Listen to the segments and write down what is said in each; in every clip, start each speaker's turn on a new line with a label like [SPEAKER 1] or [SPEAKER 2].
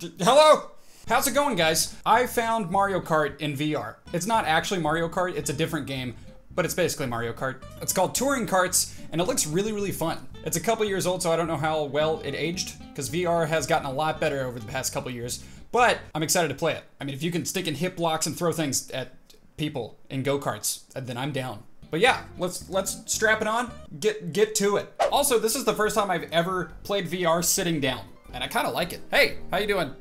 [SPEAKER 1] Hello? How's it going, guys? I found Mario Kart in VR. It's not actually Mario Kart, it's a different game, but it's basically Mario Kart. It's called Touring Karts, and it looks really, really fun. It's a couple years old, so I don't know how well it aged, because VR has gotten a lot better over the past couple years, but I'm excited to play it. I mean, if you can stick in hip blocks and throw things at people in go-karts, uh, then I'm down. But yeah, let's let's strap it on, get get to it. Also, this is the first time I've ever played VR sitting down, and I kind of like it. Hey, how you doing,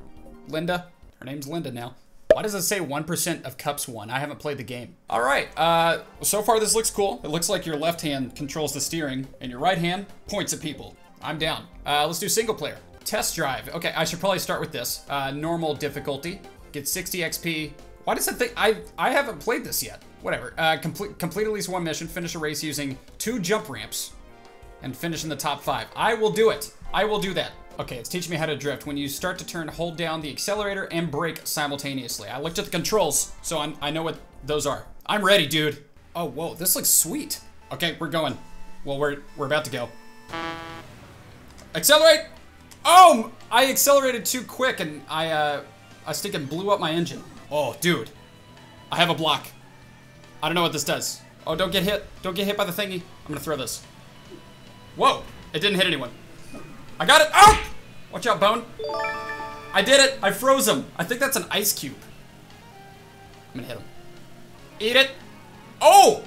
[SPEAKER 1] Linda? Her name's Linda now. Why does it say 1% of cups won? I haven't played the game. All right, uh, so far this looks cool. It looks like your left hand controls the steering and your right hand points at people. I'm down. Uh, let's do single player. Test drive. Okay, I should probably start with this. Uh, normal difficulty. Get 60 XP. Why does it think, I, I haven't played this yet. Whatever. Uh, complete, complete at least one mission, finish a race using two jump ramps, and finish in the top five. I will do it. I will do that. Okay, it's teaching me how to drift. When you start to turn, hold down the accelerator and brake simultaneously. I looked at the controls, so I'm, I know what those are. I'm ready, dude. Oh, whoa, this looks sweet. Okay, we're going. Well, we're, we're about to go. Accelerate! Oh, I accelerated too quick and I, uh, I think it blew up my engine. Oh, dude. I have a block. I don't know what this does. Oh, don't get hit. Don't get hit by the thingy. I'm gonna throw this. Whoa, it didn't hit anyone. I got it. Oh! Watch out, Bone. I did it. I froze him. I think that's an ice cube. I'm gonna hit him. Eat it. Oh!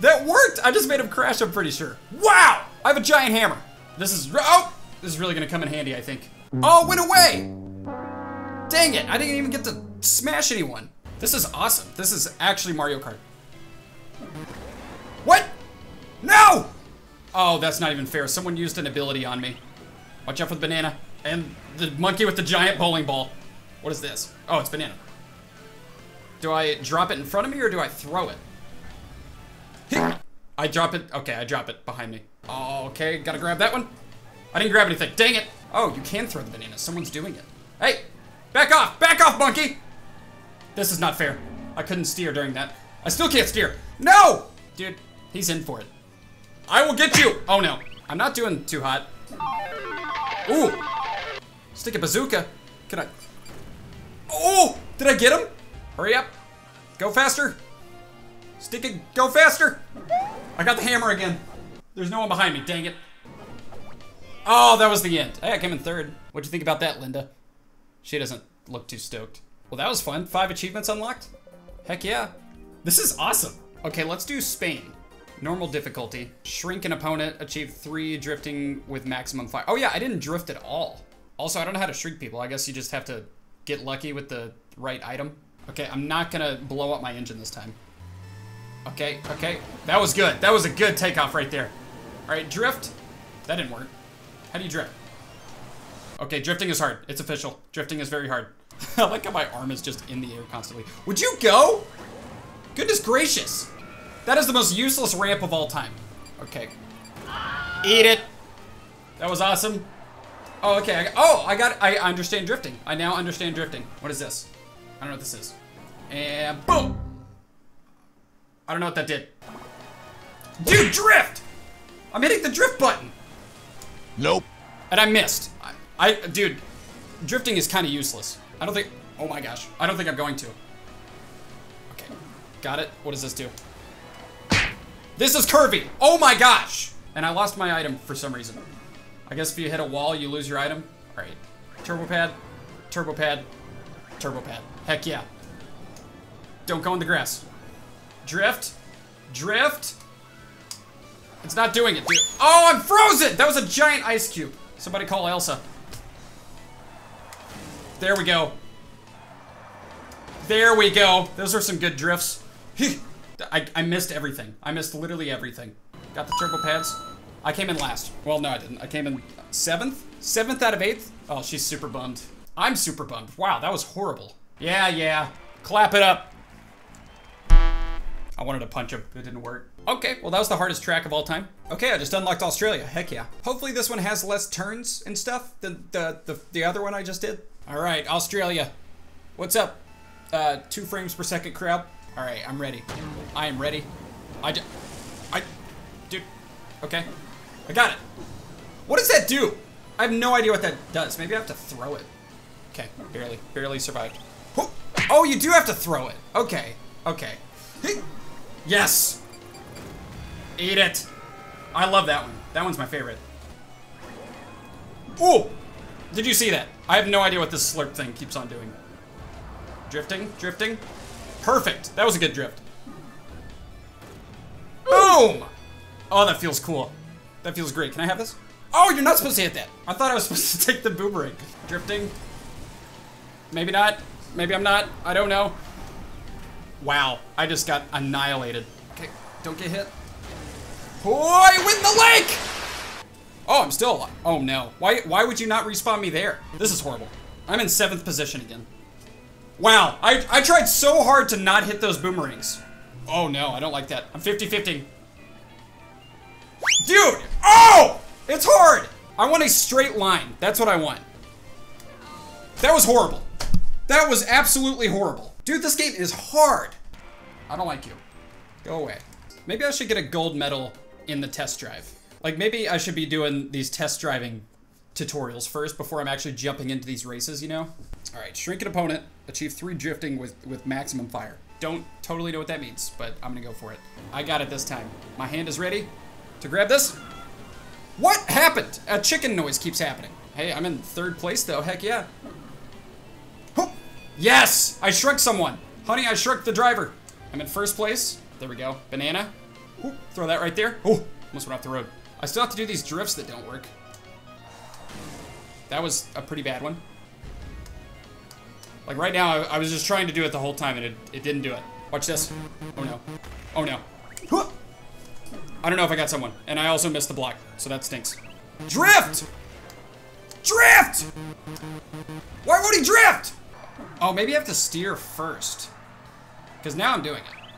[SPEAKER 1] That worked! I just made him crash, I'm pretty sure. Wow! I have a giant hammer. This is, oh! This is really gonna come in handy, I think. Oh, went away! Dang it, I didn't even get to smash anyone. This is awesome. This is actually Mario Kart. What? No! Oh, that's not even fair. Someone used an ability on me. Watch out for the banana. And the monkey with the giant bowling ball. What is this? Oh, it's banana. Do I drop it in front of me or do I throw it? I drop it. Okay, I drop it behind me. Okay, gotta grab that one. I didn't grab anything. Dang it. Oh, you can throw the banana. Someone's doing it. Hey, back off. Back off, monkey. This is not fair. I couldn't steer during that. I still can't steer. No! Dude, he's in for it. I will get you. Oh, no. I'm not doing too hot. Ooh. Stick a bazooka. Can I? Oh, did I get him? Hurry up. Go faster. Stick it. Go faster. I got the hammer again. There's no one behind me. Dang it. Oh, that was the end. Hey, I came in third. What'd you think about that, Linda? She doesn't look too stoked. Well, that was fun. Five achievements unlocked. Heck yeah. This is awesome. Okay, let's do Spain. Normal difficulty. Shrink an opponent. Achieve three drifting with maximum fire. Oh yeah, I didn't drift at all. Also, I don't know how to shrink people. I guess you just have to get lucky with the right item. Okay, I'm not gonna blow up my engine this time. Okay, okay. That was good. That was a good takeoff right there. All right, drift. That didn't work. How do you drift? Okay, drifting is hard. It's official. Drifting is very hard. I like how my arm is just in the air constantly. Would you go? Goodness gracious. That is the most useless ramp of all time. Okay. Eat it. That was awesome. Oh, okay. I oh, I got I understand drifting. I now understand drifting. What is this? I don't know what this is. And boom. I don't know what that did. Dude, drift! I'm hitting the drift button.
[SPEAKER 2] Nope.
[SPEAKER 1] And I missed. I, I dude, drifting is kind of useless. I don't think, oh my gosh. I don't think I'm going to. Okay, got it. What does this do? This is curvy. Oh my gosh. And I lost my item for some reason. I guess if you hit a wall, you lose your item. All right. Turbo pad, turbo pad, turbo pad. Heck yeah. Don't go in the grass. Drift, drift. It's not doing it, dude. Oh, I'm frozen! That was a giant ice cube. Somebody call Elsa. There we go. There we go. Those are some good drifts. I, I missed everything. I missed literally everything. Got the turbo pads. I came in last. Well, no, I didn't. I came in seventh? Seventh out of eighth? Oh, she's super bummed. I'm super bummed. Wow, that was horrible. Yeah, yeah. Clap it up. I wanted to punch him. It didn't work. Okay, well that was the hardest track of all time. Okay, I just unlocked Australia. Heck yeah. Hopefully this one has less turns and stuff than the, the, the other one I just did. All right, Australia. What's up? Uh, two frames per second crowd. All right, I'm ready. I am ready. I, I, dude, okay. I got it. What does that do? I have no idea what that does. Maybe I have to throw it. Okay, barely, barely survived. Oh, you do have to throw it. Okay, okay. Yes! Eat it. I love that one. That one's my favorite. Oh! Did you see that? I have no idea what this slurp thing keeps on doing. Drifting, drifting. Perfect. That was a good drift. Boom! Oh, that feels cool. That feels great. Can I have this? Oh, you're not supposed to hit that. I thought I was supposed to take the boomerang. Drifting. Maybe not. Maybe I'm not. I don't know. Wow. I just got annihilated. Okay, don't get hit. Oh, I win the lake! Oh, I'm still alive. Oh no. Why, why would you not respawn me there? This is horrible. I'm in seventh position again. Wow, I, I tried so hard to not hit those boomerangs. Oh no, I don't like that. I'm 50-50. Dude! Oh! It's hard! I want a straight line. That's what I want. That was horrible. That was absolutely horrible. Dude, this game is hard. I don't like you. Go away. Maybe I should get a gold medal in the test drive. Like maybe I should be doing these test driving tutorials first before I'm actually jumping into these races, you know? All right, shrink an opponent, achieve three drifting with, with maximum fire. Don't totally know what that means, but I'm gonna go for it. I got it this time. My hand is ready to grab this. What happened? A chicken noise keeps happening. Hey, I'm in third place though, heck yeah. Yes! I shrunk someone. Honey, I shrunk the driver. I'm in first place. There we go. Banana. Throw that right there. Oh, almost went off the road. I still have to do these drifts that don't work. That was a pretty bad one. Like right now, I, I was just trying to do it the whole time and it, it didn't do it. Watch this. Oh no. Oh no. I don't know if I got someone. And I also missed the block, so that stinks. Drift! Drift! Why would he drift? Oh, maybe I have to steer first. Because now I'm doing it.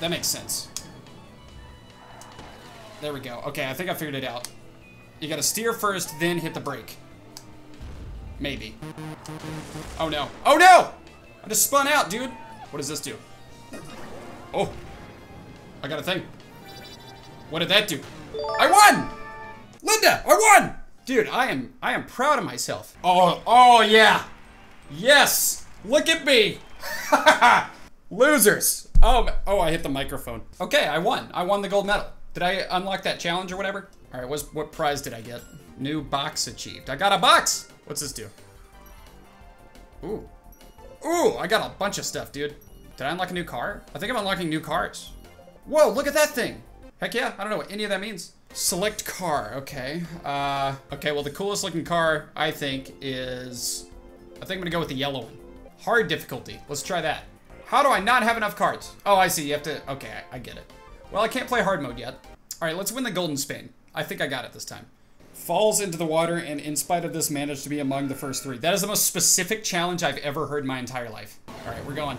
[SPEAKER 1] That makes sense. There we go. Okay, I think I figured it out. You gotta steer first, then hit the brake. Maybe. Oh no. Oh no! I just spun out, dude. What does this do? Oh. I got a thing. What did that do? I won! Linda, I won! Dude, I am I am proud of myself. Oh, oh yeah. Yes! Look at me! Losers! Oh, oh, I hit the microphone. Okay, I won. I won the gold medal. Did I unlock that challenge or whatever? All right, what's, what prize did I get? New box achieved. I got a box! What's this do? Ooh. Ooh, I got a bunch of stuff, dude. Did I unlock a new car? I think I'm unlocking new cars. Whoa, look at that thing. Heck yeah, I don't know what any of that means. Select car, okay. Uh, okay, well the coolest looking car, I think, is... I think I'm gonna go with the yellow one. Hard difficulty, let's try that. How do I not have enough cards? Oh, I see, you have to, okay, I, I get it. Well, I can't play hard mode yet. All right, let's win the golden spin. I think I got it this time. Falls into the water and in spite of this managed to be among the first three. That is the most specific challenge I've ever heard in my entire life. All right, we're going.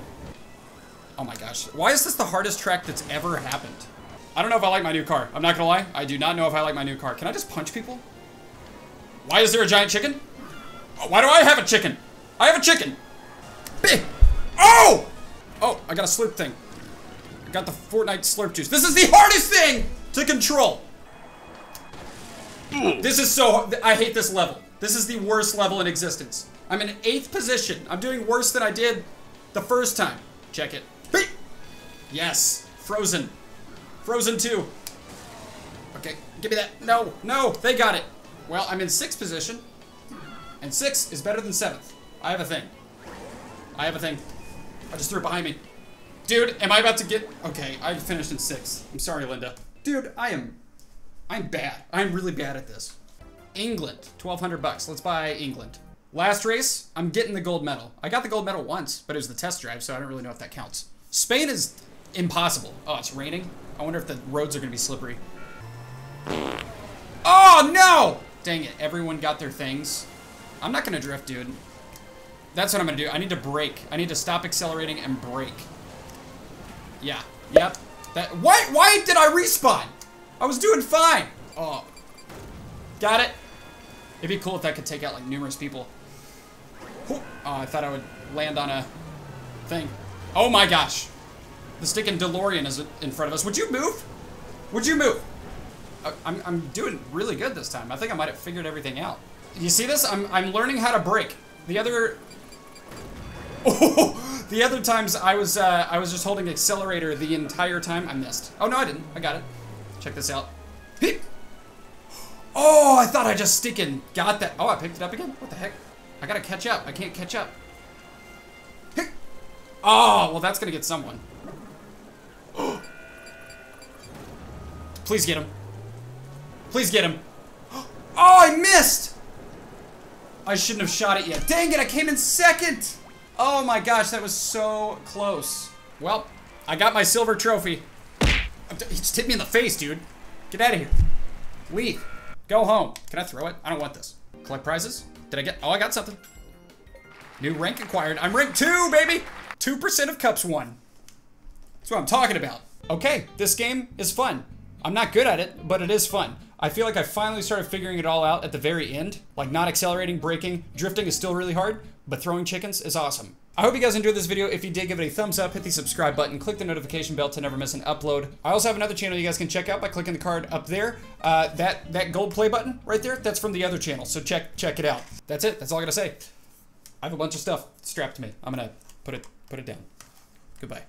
[SPEAKER 1] Oh my gosh. Why is this the hardest track that's ever happened? I don't know if I like my new car. I'm not gonna lie. I do not know if I like my new car. Can I just punch people? Why is there a giant chicken? Oh, why do I have a chicken? I have a chicken. Oh! Oh, I got a slurp thing. I got the Fortnite slurp juice. This is the hardest thing to control. This is so, I hate this level. This is the worst level in existence. I'm in eighth position. I'm doing worse than I did the first time. Check it. Yes, Frozen. Frozen 2. Okay, give me that. No, no, they got it. Well, I'm in sixth position. And six is better than seventh. I have a thing. I have a thing. I just threw it behind me. Dude, am I about to get... Okay, I finished in sixth. I'm sorry, Linda. Dude, I am... I'm bad. I'm really bad at this. England, 1200 bucks. Let's buy England. Last race, I'm getting the gold medal. I got the gold medal once, but it was the test drive, so I don't really know if that counts. Spain is impossible. Oh, it's raining? I wonder if the roads are gonna be slippery. Oh, no! Dang it, everyone got their things. I'm not gonna drift, dude. That's what I'm gonna do. I need to brake. I need to stop accelerating and brake. Yeah, yep. That, why, why did I respawn? I was doing fine. Oh, got it. It'd be cool if that could take out like numerous people. Oh, I thought I would land on a thing. Oh my gosh. The sticking DeLorean is in front of us. Would you move? Would you move? Uh, I'm, I'm doing really good this time. I think I might have figured everything out. You see this? I'm, I'm learning how to brake. The other Oh, the other times I was uh, I was just holding accelerator the entire time. I missed. Oh no, I didn't. I got it. Check this out. Oh, I thought I just sticking got that. Oh, I picked it up again. What the heck? I gotta catch up. I can't catch up. Oh, well, that's gonna get someone. Please get him. Please get him. Oh, I missed! I shouldn't have shot it yet. Dang it, I came in second! Oh my gosh, that was so close. Well, I got my silver trophy. He just hit me in the face, dude. Get out of here. Leave. Go home. Can I throw it? I don't want this. Collect prizes? Did I get? Oh, I got something. New rank acquired. I'm rank two, baby! 2% of cups won. That's what I'm talking about. Okay, this game is fun. I'm not good at it, but it is fun. I feel like I finally started figuring it all out at the very end. Like not accelerating, braking, drifting is still really hard, but throwing chickens is awesome. I hope you guys enjoyed this video. If you did, give it a thumbs up, hit the subscribe button, click the notification bell to never miss an upload. I also have another channel you guys can check out by clicking the card up there. Uh, that, that gold play button right there, that's from the other channel, so check, check it out. That's it, that's all I gotta say. I have a bunch of stuff strapped to me. I'm gonna put it, put it down. Goodbye.